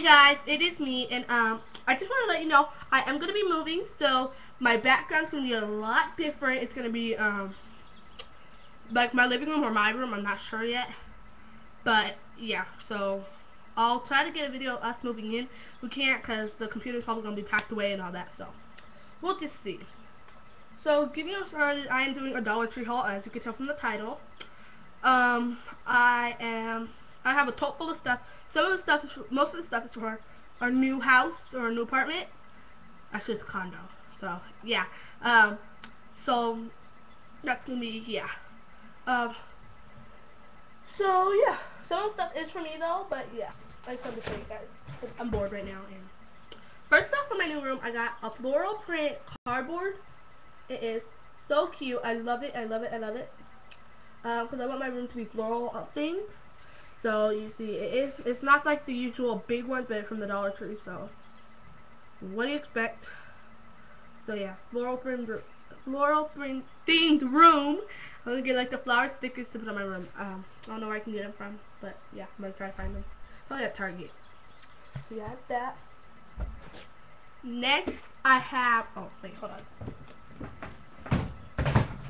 Hey guys, it is me, and um, I just want to let you know I am gonna be moving, so my background's gonna be a lot different. It's gonna be um, like my living room or my room. I'm not sure yet, but yeah. So I'll try to get a video of us moving in. We can't because the computer's probably gonna be packed away and all that. So we'll just see. So getting started, I am doing a Dollar Tree haul, as you can tell from the title. Um, I am I have a tote full of stuff. Some of the stuff is, most of the stuff is for our new house or our new apartment. Actually, it's condo. So, yeah. Um, so, that's gonna be, yeah. Um, so, yeah. Some of the stuff is for me, though, but yeah. I just wanted to show you guys. Because I'm bored right now. And First off, for my new room, I got a floral print cardboard. It is so cute. I love it. I love it. I love it. Because um, I want my room to be floral themed. So you see, it is. It's not like the usual big ones, but from the Dollar Tree. So what do you expect? So yeah, floral themed, floral themed room. I'm gonna get like the flower stickers to put on my room. Um, I don't know where I can get them from, but yeah, I'm gonna try to find them. Probably at Target. So yeah, that. Next, I have. Oh wait, hold on.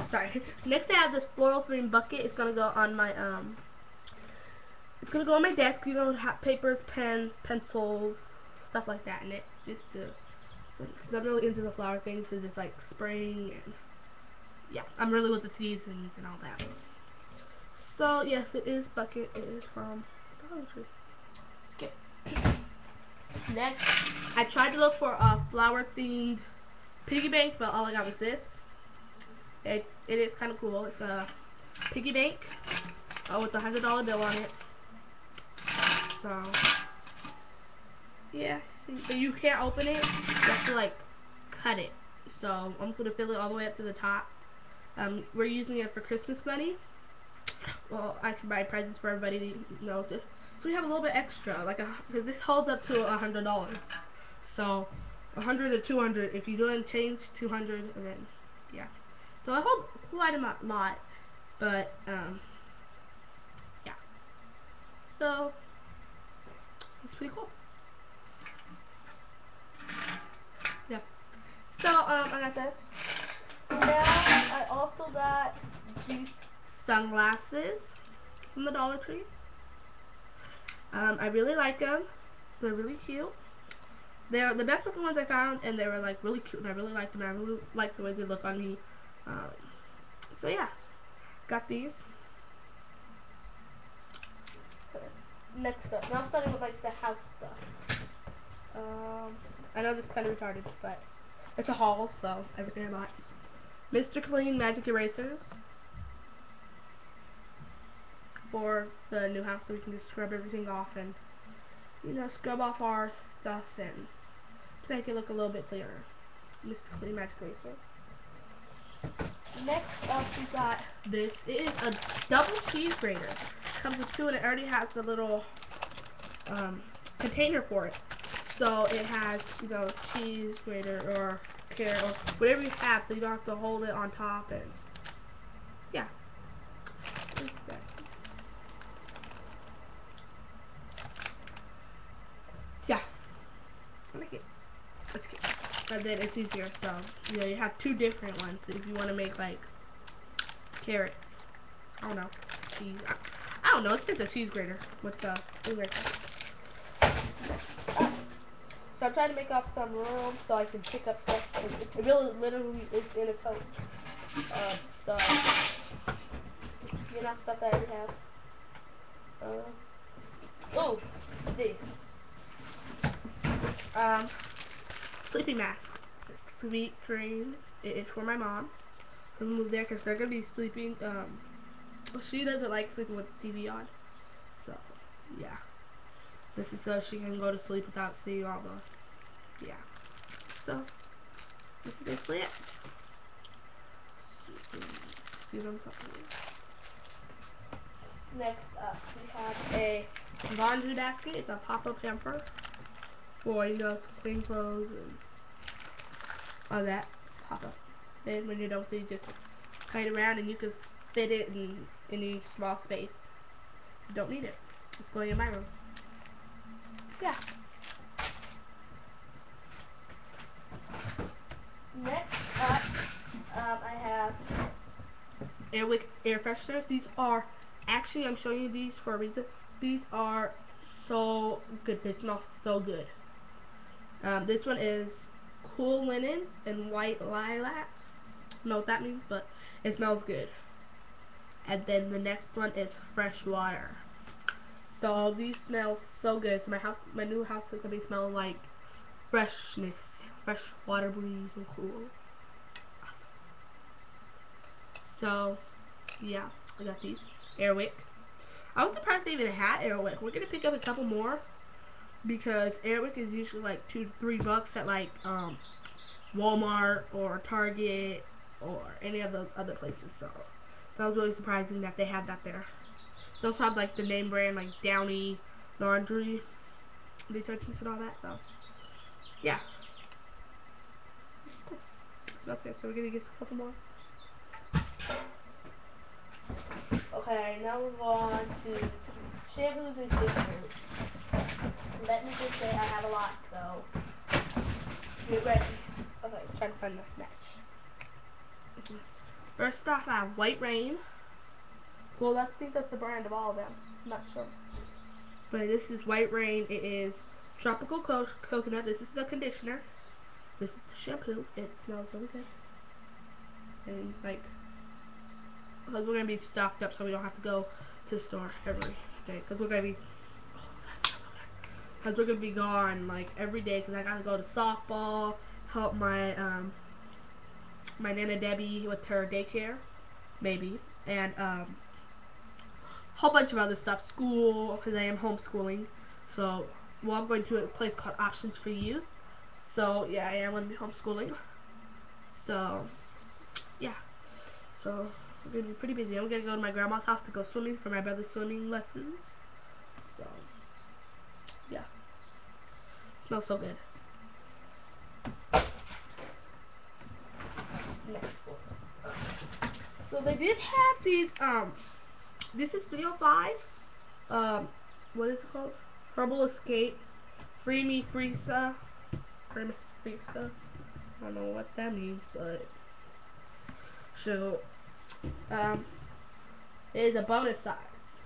Sorry. Next, I have this floral themed bucket. It's gonna go on my um it's gonna go on my desk. You know, have papers, pens, pencils, stuff like that in it, just to. Because I'm really into the flower things, because it's like spring and yeah, I'm really with the seasons and all that. So yes, it is bucket. It is from Dollar Tree. Skip. Next, I tried to look for a flower themed piggy bank, but all I got was this. It it is kind of cool. It's a piggy bank uh, with a hundred dollar bill on it. So, yeah, see, but you can't open it. You have to like cut it. So I'm gonna fill it all the way up to the top. Um, we're using it for Christmas money. Well, I can buy presents for everybody. You know, just so we have a little bit extra, like because this holds up to a hundred dollars. So, a hundred to two hundred. If you don't change, two hundred, and then yeah. So it holds quite a lot, but um, yeah. So it's pretty cool. Yeah. So, um, I got this. Now, I also got these sunglasses from the Dollar Tree. Um, I really like them. They're really cute. They're the best looking ones I found, and they were like really cute, and I really liked them. I really like the way they look on me. Um, so yeah, got these. Next up. Now starting with like the house stuff. Um, I know this is kind of retarded, but it's a haul, so everything I bought. Mr. Clean Magic Erasers for the new house, so we can just scrub everything off and you know scrub off our stuff and to make it look a little bit clearer. Mr. Clean Magic Eraser. Next up, we got this. It is a double cheese grater comes with two and it already has the little um, container for it. So it has, you know, cheese grater or carrot or whatever you have so you don't have to hold it on top and yeah. Yeah. I like it. That's good. But then it's easier, so you know you have two different ones if you want to make like carrots. I don't know. Cheese. Don't know. It's just a cheese grater with the So I'm trying to make off some room so I can pick up stuff. It, really literally is in a coat. Uh, so, you know, stuff that I already have. Uh, oh, this. Um, sleeping mask. Sweet dreams. It is for my mom. I'm gonna move there because they're gonna be sleeping. Um, she doesn't like sleeping with the TV on. So, yeah. This is so she can go to sleep without seeing all the, yeah. So, this is basically it. See what I'm talking about. Next up, we have a laundry basket. It's a pop-up hamper for, you know, some clean clothes and all that. It's pop-up. Then when you're done it, you just tie it around and you can fit it in any small space. You don't need it. It's going in my room. Yeah. Next up, um, I have Airwick air fresheners. These are actually I'm showing you these for a reason. These are so good. They smell so good. Um, this one is cool linens and white lilac. I don't know what that means, but it smells good. And then the next one is fresh water. So these smell so good. So my house, my new house is gonna be smelling like freshness, fresh water breeze and cool. Awesome. So yeah, I got these Airwick. I was surprised they even had Airwick. We're gonna pick up a couple more because Airwick is usually like two to three bucks at like um, Walmart or Target or any of those other places. So that was really surprising that they had that there. They also have like the name brand like Downy laundry detergents and all that. So yeah, this is cool. Smells good. So we're gonna get a couple more. Okay, now we're on to shampoos and conditioners. Let me just say I have a lot, so get ready. Okay, trying to find the match. First off, I have White Rain. Well, let's think that's the brand of all of them. I'm not sure. But this is White Rain. It is tropical co coconut. This is the conditioner. This is the shampoo. It smells really good. And like because we're gonna be stocked up, so we don't have to go to the store every day. Because we're gonna be, oh, that's so Because we're gonna be gone like every day. Because I gotta go to softball, help my um my nana Debbie with her daycare, maybe, and um whole bunch of other stuff, school, because I am homeschooling. So, well, I'm going to a place called Options for Youth. So, yeah, I am going to be homeschooling. So, yeah. So, I'm gonna be pretty busy. I'm gonna go to my grandma's house to go swimming for my brother's swimming lessons. So, yeah. Smells so good. So they did have these, um, this is VO5. Um, what is it called? Herbal Escape. Free Me Freesia. Premise Freesia. I don't know what that means, but. So, um, it is a bonus size.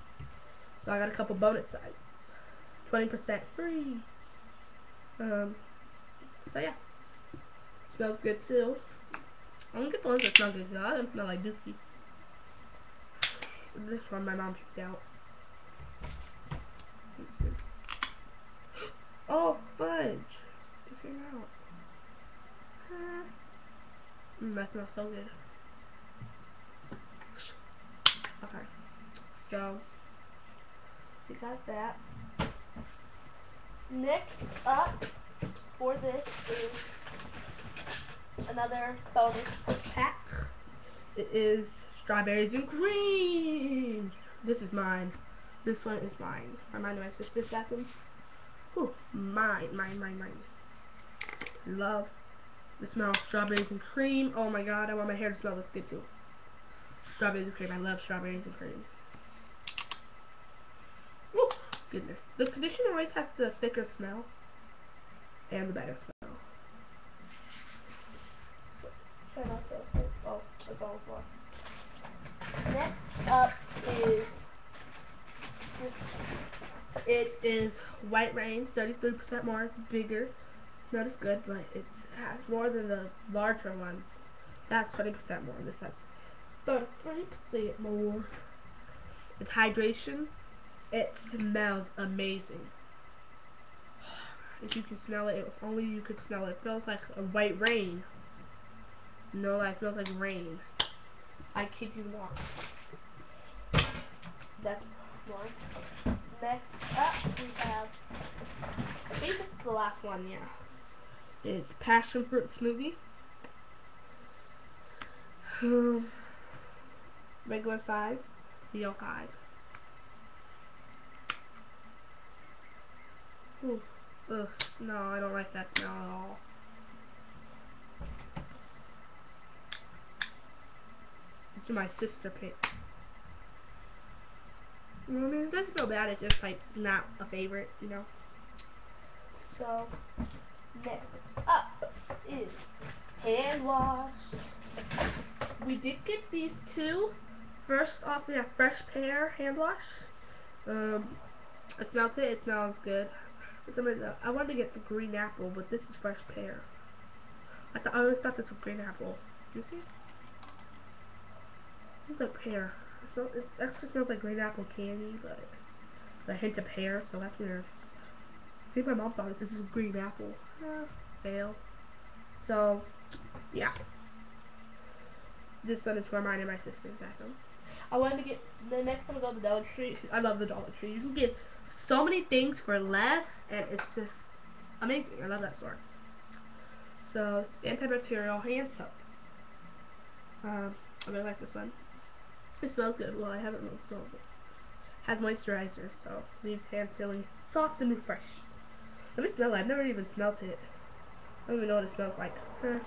So I got a couple bonus sizes. 20% free. Um, so yeah. Smells good too. I'm gonna get the ones that smell good a lot of them smell like dookie. This one my mom picked out. Let's see. Oh, fudge. It came out. Mm, that smells so good. Okay. So, we got that. Next up for this is another bonus pack. It is strawberries and cream. This is mine. This one is mine. I mine my sister's bathroom. Ooh, mine, mine, mine, mine. Love the smell of strawberries and cream. Oh my god, I want my hair to smell this good too. Strawberries and cream. I love strawberries and cream. Oh, goodness. The conditioner always has the thicker smell and the better smell. Try not to. It's all floor. Next up is it is White Rain, 33% more. It's bigger. Not as good, but it's more than the larger ones. That's 20% more. This has 33% more. It's hydration. It smells amazing. If you can smell it, if only you could smell it. It smells like a white rain. No, that smells like rain. I kid you not. That's one. Next up, we have, I think this is the last one, yeah. Is passion fruit smoothie. Um, regular sized, VO5. Ooh, ugh, no, I don't like that smell at all. It's my sister picked. I mean, it doesn't feel bad, it's just like not a favorite, you know? So, next up is hand wash. We did get these two first off, we have Fresh Pear hand wash. Um, I smelled it. It smells good. For some reason, I wanted to get the green apple, but this is fresh pear. I thought I always thought this was green apple. You see? It's like pear. It, smells, it actually smells like green apple candy, but it's a hint of pear, so that's weird. I think my mom thought this is green apple. Uh, fail. So, yeah. This one is for mine and my sister's bathroom. I wanted to get the next time I go to the Dollar Tree. I love the Dollar Tree. You can get so many things for less, and it's just amazing. I love that store. So it's antibacterial hand soap. Um, I really like this one. It smells good. Well, I haven't really smelled it. Has moisturizer, so leaves hands feeling soft and fresh. Let me smell it. I've never even smelt it. I don't even know what it smells like. Huh.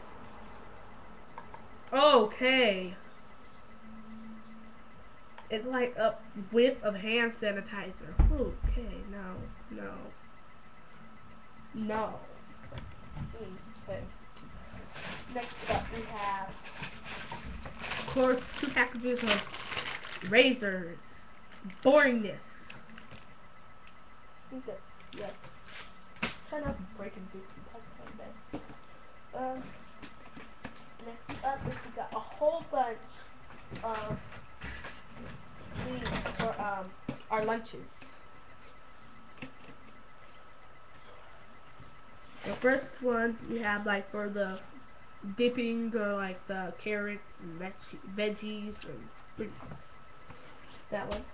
Okay. It's like a whiff of hand sanitizer. Okay, no, no, no. Okay. Next up, we have, of course, two packages of razors. Boringness. I think that's, yeah. Try not to break into two Um, next up, we got a whole bunch of these for um, our lunches. The first one we have like for the dippings or like the carrots and veg veggies and greens. That one.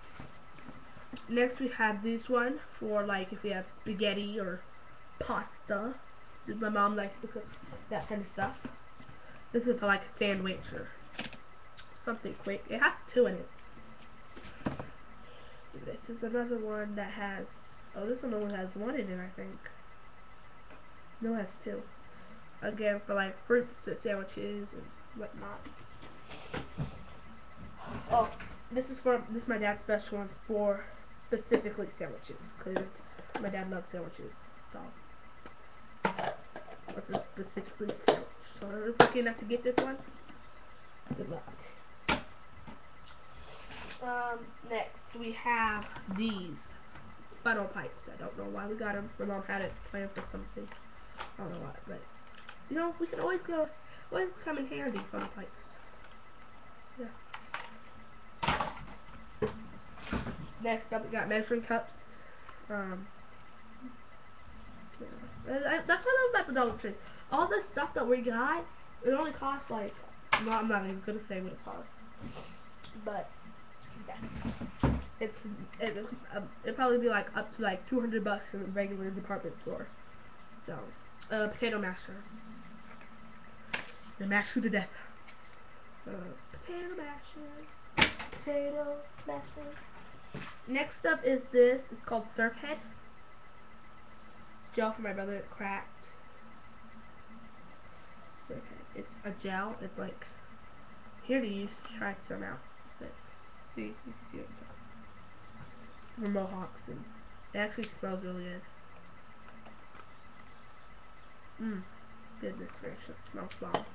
Next we have this one for like if we have spaghetti or pasta. My mom likes to cook that kind of stuff. This is for like a sandwich or something quick. It has two in it. This is another one that has, oh this one only has one in it I think. No, it has two. Again, for like fruit sandwiches and whatnot. Oh, this is for, this is my dad's special one for specifically sandwiches. Because my dad loves sandwiches, so. This is specifically. So I was lucky enough to get this one. Good luck. Um, next we have these funnel pipes. I don't know why we got them. My mom had it planned for something. I don't know why, but you know we can always go, always come in handy. Funnel pipes. Yeah. Next up, we got measuring cups. Um, yeah. That's what I love about the Dollar Tree. All the stuff that we got, it only costs like, well, I'm not even gonna say what it costs, but Yes. It's it uh, it'd probably be like up to like 200 bucks in a regular department store. So, uh, potato masher. They mash you to death. Uh, potato masher. Potato masher. Next up is this. It's called Surf Head. Gel for my brother. It cracked. Surf Head. It's a gel. It's like here to use. Try it some out. That's it see, you can see it. For mohawks, and it actually smells really good. Mmm, goodness gracious, smells bomb.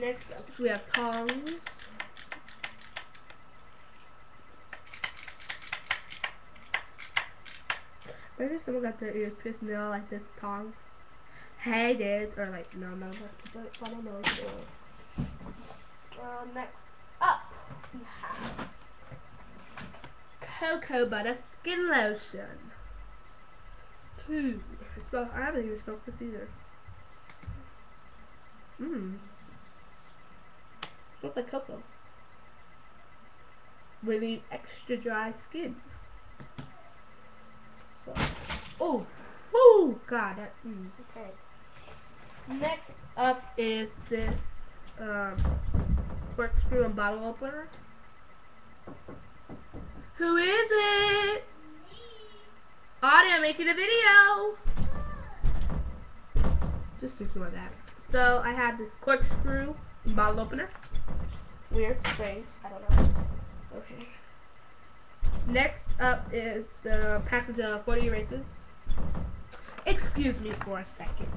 Next up, we have tongs. Maybe someone got their ears pierced and they all like this tongs Hey dudes, Or like, no, no, that's I don't know. So. Uh, next up, we have cocoa butter skin lotion. Two. I haven't even smelled this either. Mmm. Smells like cocoa. Really extra dry skin. So, oh, oh, God. That, mm, okay. Next up is this um, corkscrew and bottle opener. Who is it? Audie, I'm making a video. Just ignore that. So I have this corkscrew and bottle opener weird phrase. I don't know. Okay. Next up is the package of 40 erasers. Excuse me for a second.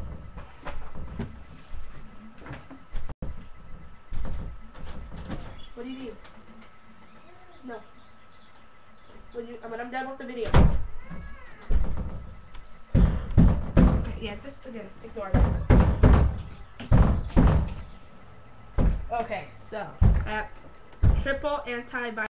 What do you do? No. When, you, when I'm done with the video. Okay, yeah, just again, ignore that. Okay, so, uh, triple anti